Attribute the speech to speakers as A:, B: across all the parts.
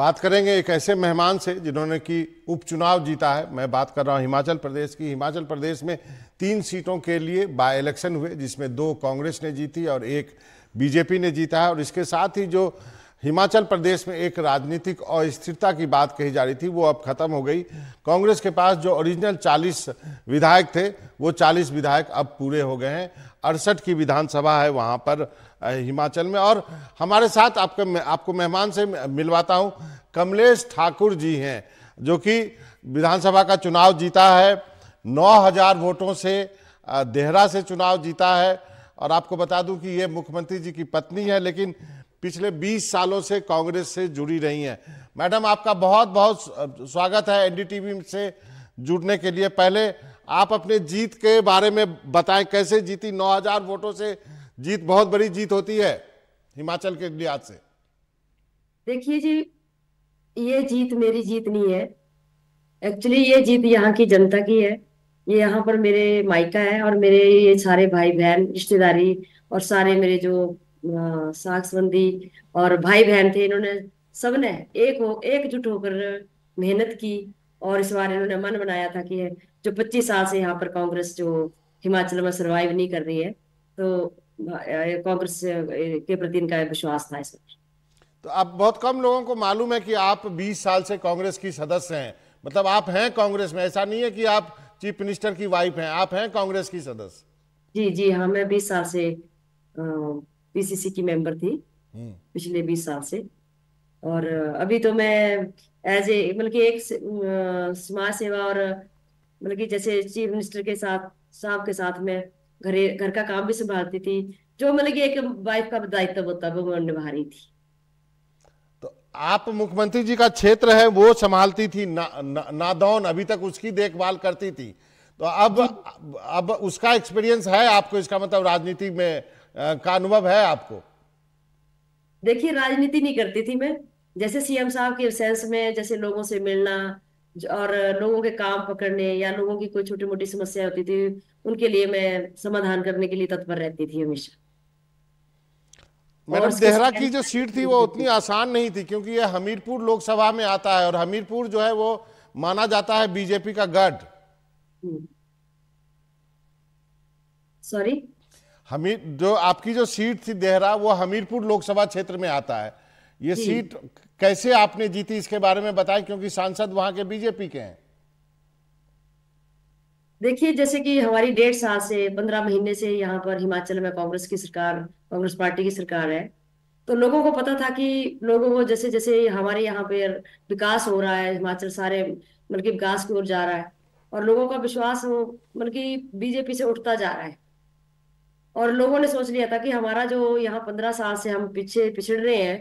A: बात करेंगे एक ऐसे मेहमान से जिन्होंने कि उपचुनाव जीता है। मैं बात कर रहा हूँ हिमाचल प्रदेश की। हिमाचल प्रदेश में तीन सीटों के लिए बाय इलेक्शन हुए, जिसमें दो कांग्रेस ने जीती और एक बीजेपी ने जीता है। और इसके साथ ही जो हिमाचल प्रदेश में एक राजनीतिक अस्थिरता की बात कही जा रही थी, वो अब खत्म हो गई। कांग्रेस के पास जो ओरिजिनल 40 विधायक थे, वो 40 विधायक अब पूरे हो गए हैं। अड़सठ की विधानसभा है वहाँ पर हिमाचल में। और हमारे साथ आपके आपको मेहमान से मिलवाता हूँ, कमलेश ठाकुर जी हैं, जो कि विधानसभा का चुनाव जीता है। नौ हज़ार वोटों से देहरा से चुनाव जीता है। और आपको बता दूँ कि ये मुख्यमंत्री जी की पत्नी है, लेकिन पिछले 20 सालों से कांग्रेस से जुड़ी रही हैं। मैडम, आपका बहुत बहुत स्वागत है एनडीटीवी से जुड़ने के लिए। पहले आप अपने जीत के बारे में बताएँ, कैसे जीती? 9000 वोटों से जीत, बहुत बड़ी जीत होती है हिमाचल के लिहाज से।
B: देखिए जी, ये जीत मेरी जीत नहीं है। एक्चुअली ये जीत यहाँ की जनता की है। ये यहाँ पर मेरे मायका है और मेरे ये सारे भाई बहन रिश्तेदारी और सारे मेरे जो साक्षबंदी और भाई बहन थे इन्होंने सबने एक हो एकजुट होकर मेहनत की और इस बार इन्होंने मन बनाया था कि जो 25 साल से यहाँ पर कांग्रेस जो हिमाचल में सरवाइव नहीं कर रही है तो कांग्रेस के प्रति इनका विश्वास था इसमें
A: तो अब बहुत कम लोगों को मालूम है कि आप 20 साल से कांग्रेस की सदस्य हैं। मतलब आप हैं कांग्रेस में ऐसा नहीं है कि आप चीफ मिनिस्टर की वाइफ हैं आप हैं कांग्रेस की सदस्य।
B: जी जी हाँ मैं बीस साल से पीसीसी की मेंबर थी हम्म। पिछले बीस साल से। और अभी तो मैं एज ए मतलब कि एक समाज सेवा और मतलब कि जैसे चीफ मिनिस्टर के साथ साहब के साथ में घर घर का काम भी संभालती थी जो मतलब कि एक वाइफ का दायित्व होता है वो निभा रही थी।
A: तो आप मुख्यमंत्री जी का क्षेत्र है वो संभालती थी ना, ना, नादौन अभी तक उसकी देखभाल करती थी। तो अब अब उसका एक्सपीरियंस है आपको इसका मतलब राजनीति में का अनुभव है आपको?
B: देखिए राजनीति नहीं करती थी मैं। जैसे सीएम साहब के सेंस में जैसे लोगों से मिलना और लोगों के काम पकड़ने या लोगों की कोई छोटी मोटी समस्या होती थी उनके लिए मैं समाधान करने के लिए तत्पर रहती थी हमेशा।
A: मैडम देहरा की जो सीट थी वो उतनी आसान नहीं थी क्योंकि ये हमीरपुर लोकसभा में आता है और हमीरपुर जो है वो माना जाता है बीजेपी का गढ़।
B: सॉरी हम्म।
A: हमीर जो आपकी जो सीट थी देहरा वो हमीरपुर लोकसभा क्षेत्र में आता है। ये सीट कैसे आपने जीती इसके बारे में बताएँ क्योंकि सांसद वहाँ के बीजेपी के हैं।
B: देखिए जैसे कि हमारी डेढ़ साल से पंद्रह महीने से यहाँ पर हिमाचल में कांग्रेस की सरकार कांग्रेस पार्टी की सरकार है। तो लोगों को पता था कि लोगों को जैसे जैसे हमारे यहाँ पे विकास हो रहा है हिमाचल सारे मतलब विकास की ओर जा रहा है और लोगों का विश्वास वो मतलब बीजेपी से उठता जा रहा है। और लोगों ने सोच लिया था कि हमारा जो यहाँ पंद्रह साल से हम पीछे पिछड़ रहे हैं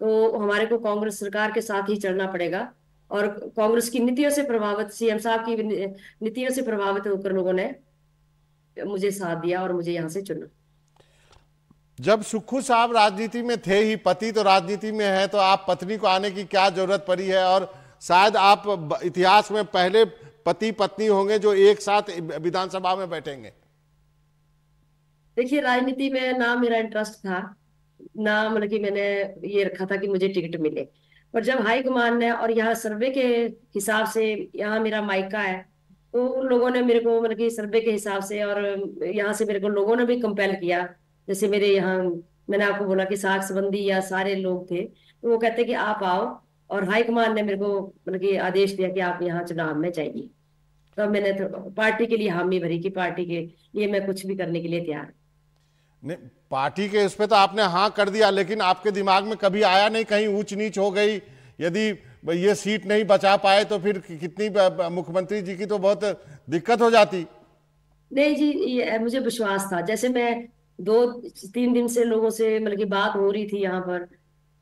B: तो हमारे को कांग्रेस सरकार के साथ ही चलना पड़ेगा। और कांग्रेस की नीतियों से प्रभावित, सीएम साहब की नीतियों से प्रभावित होकर लोगों ने मुझे साथ दिया और मुझे यहाँ से चुना।
A: जब सुखू साहब राजनीति में थे ही, पति तो राजनीति में है तो आप पत्नी को आने की क्या ज़रूरत पड़ी है? और शायद आप इतिहास में पहले पति पत्नी होंगे जो एक साथ विधानसभा में बैठेंगे।
B: देखिए, राजनीति में ना मेरा इंटरेस्ट था, ना मतलब कि मैंने ये रखा था कि मुझे टिकट मिले। पर जब हाई कमान ने और यहाँ सर्वे के हिसाब से यहाँ मेरा मायका है तो उन लोगों ने मेरे को मतलब कि सर्वे के हिसाब से और यहाँ से मेरे को लोगों ने भी कंपेल किया। जैसे मेरे यहाँ मैंने आपको बोला कि साग संबंधी या सारे लोग थे तो वो कहते कि आप आओ और हाई कमान ने मेरे को मतलब कि आदेश दिया कि आप यहाँ चुनाव में जाइए। तो मैंने तो पार्टी के लिए हामी भरी कि पार्टी के लिए मैं कुछ भी करने के लिए तैयार
A: नहीं, पार्टी के इस पे तो आपने हाँ कर दिया, लेकिन आपके दिमाग में कभी आया नहीं, कहीं ऊंच नीच हो गई। यदि ये सीट नहीं बचा पाए तो फिर कितनी मुख्यमंत्री जी की तो बहुत दिक्कत हो जाती।
B: नहीं जी, ये मुझे विश्वास था। जैसे मैं दो, तीन दिन से लोगों से मतलब की बात हो रही थी यहाँ पर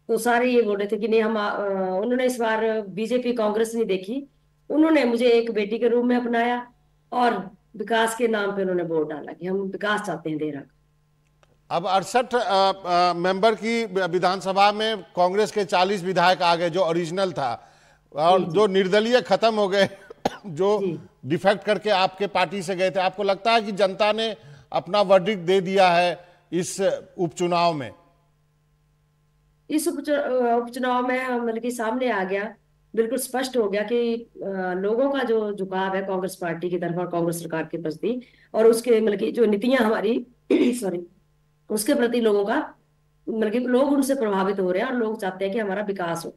B: तो सारे ये बोल रहे थे कि नहीं, हम उन्होंने इस बार बीजेपी कांग्रेस नहीं देखी। उन्होंने मुझे एक बेटी के रूप में अपनाया और विकास के नाम पे उन्होंने वोट डाला कि हम विकास चाहते हैं देरा
A: अब अड़सठ मेंबर की विधानसभा में कांग्रेस के 40 विधायक आ गए जो ओरिजिनल था। और जो निर्दलीय खत्म हो गए जो डिफेक्ट करके आपके पार्टी से गए थे। आपको लगता है कि जनता ने अपना वर्डिक दे दिया है इस उपचुनाव में?
B: इस उपचुनाव में मतलब कि सामने आ गया। बिल्कुल स्पष्ट हो गया कि लोगों का जो झुकाव है कांग्रेस पार्टी की तरफ़ और कांग्रेस सरकार के प्रति और उसके मतलब की जो नीतियाँ हमारी सॉरी उसके प्रति लोगों का मतलब कि लोग उनसे प्रभावित हो रहे हैं और लोग चाहते हैं कि हमारा विकास हो।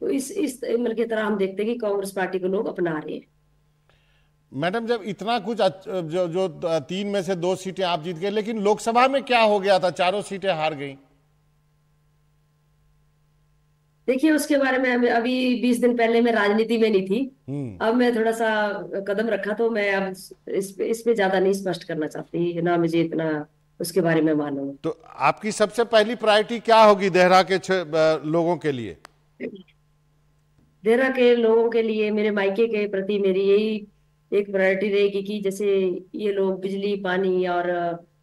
B: तो इस इस मतलब की तरह हम देखते हैं कि कांग्रेस पार्टी को लोग अपना रहे हैं।
A: मैडम जब इतना कुछ जो जो तीन में से दो सीटें आप जीत गए लेकिन लोकसभा में क्या हो गया था? चारों सीटें हार गई।
B: देखिए उसके बारे में अभी बीस दिन पहले मैं राजनीति में नहीं थी। हम्म। अब मैं थोड़ा सा कदम रखा तो मैं अब इस पे इस पे ज़्यादा नहीं स्पष्ट करना चाहती। ना मुझे इतना उसके बारे में मालूम
A: तो आपकी सबसे पहली प्रायोरिटी क्या होगी देहरा के लोगों के लिए?
B: देहरा के लोगों के लिए मेरे मायके के प्रति मेरी यही एक प्रायोरिटी रहेगी कि जैसे ये लोग बिजली पानी और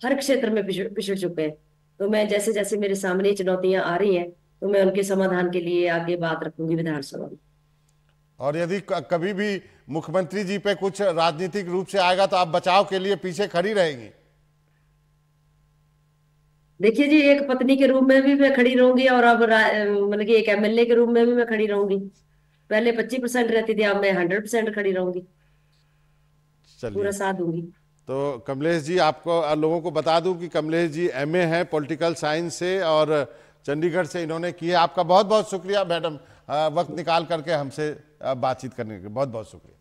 B: हर क्षेत्र में पिछड़ चुके हैं। तो मैं जैसे जैसे मेरे सामने चुनौतियाँ आ रही हैं तो मैं उनके समाधान के लिए आगे बात रखूँगी विधानसभा में।
A: और यदि कभी भी मुख्यमंत्री जी पे कुछ राजनीतिक रूप से आएगा तो आप बचाव के लिए पीछे खड़ी रहेंगी।
B: देखिए जी एक पत्नी के रूप में भी मैं खड़ी रहूँगी और अब मतलब कि एक एमएलए के रूप में भी मैं खड़ी रहूँगी। पहले पच्चीस परसेंट रहती थी अब मैं हंड्रेड परसेंट खड़ी रहूँगी। पूरा साथ दूँगी।
A: तो कमलेश जी आपको लोगों को बता दूँ कि कमलेश जी एमए हैं पॉलिटिकल साइंस से और चंडीगढ़ से इन्होंने किया आपका बहुत बहुत शुक्रिया मैडम। वक्त निकाल करके हमसे बातचीत करने के बहुत बहुत शुक्रिया।